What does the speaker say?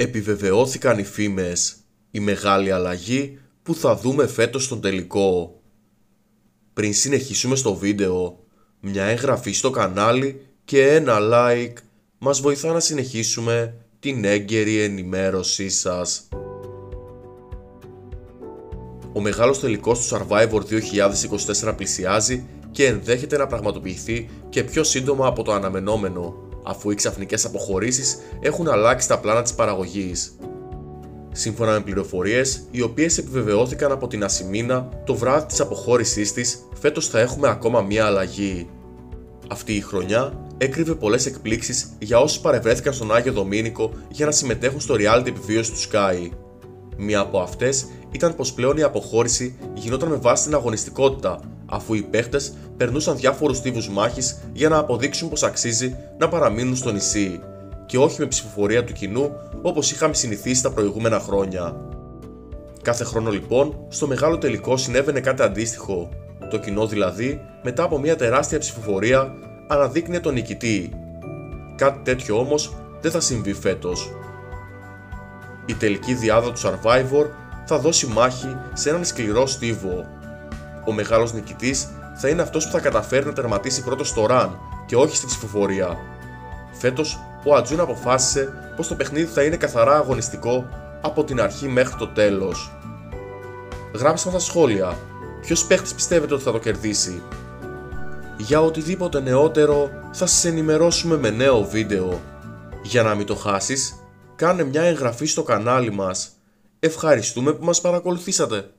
Επιβεβαιώθηκαν οι φήμες, η μεγάλη αλλαγή που θα δούμε φέτος στον τελικό. Πριν συνεχίσουμε στο βίντεο, μια εγγραφή στο κανάλι και ένα like μας βοηθά να συνεχίσουμε την έγκαιρη ενημέρωσή σας. Ο μεγάλος τελικός του Survivor 2024 πλησιάζει και ενδέχεται να πραγματοποιηθεί και πιο σύντομα από το αναμενόμενο αφού οι ξαφνικές αποχωρήσεις έχουν αλλάξει τα πλάνα της παραγωγής. Σύμφωνα με πληροφορίες, οι οποίες επιβεβαιώθηκαν από την Ασημίνα το βράδυ της αποχώρησής της, φέτος θα έχουμε ακόμα μία αλλαγή. Αυτή η χρονιά έκρυβε πολλές εκπλήξεις για όσους παρευρέθηκαν στον Άγιο Δομήνικο για να συμμετέχουν στο reality επιβίωση του Sky. Μία από αυτές ήταν πως πλέον η αποχώρηση γινόταν με βάση την αγωνιστικότητα αφού οι παίχτες περνούσαν διάφορους τύπους μάχης για να αποδείξουν πως αξίζει να παραμείνουν στο νησί και όχι με ψηφοφορία του κοινού όπως είχαμε συνηθίσει τα προηγούμενα χρόνια. Κάθε χρόνο λοιπόν, στο μεγάλο τελικό συνέβαινε κάτι αντίστοιχο. Το κοινό δηλαδή, μετά από μια τεράστια ψηφοφορία, αναδείκνυε τον νικητή. Κάτι τέτοιο όμως δεν θα συμβεί φέτος. Η τελική διάδα του Survivor θα δώσει μάχη σε έναν σκληρό στίβο ο μεγάλος νικητής θα είναι αυτός που θα καταφέρει να τερματίσει πρώτος στο run και όχι στη ψηφοφορία. Φέτος, ο Ατζούν αποφάσισε πως το παιχνίδι θα είναι καθαρά αγωνιστικό από την αρχή μέχρι το τέλος. Γράψτε μας στα σχόλια, ποιος παίχτης πιστεύετε ότι θα το κερδίσει; Για οτιδήποτε νεότερο θα σας ενημερώσουμε με νέο βίντεο. Για να μην το χάσεις, κάνε μια εγγραφή στο κανάλι μας. Ευχαριστούμε που μας παρακολουθήσατε.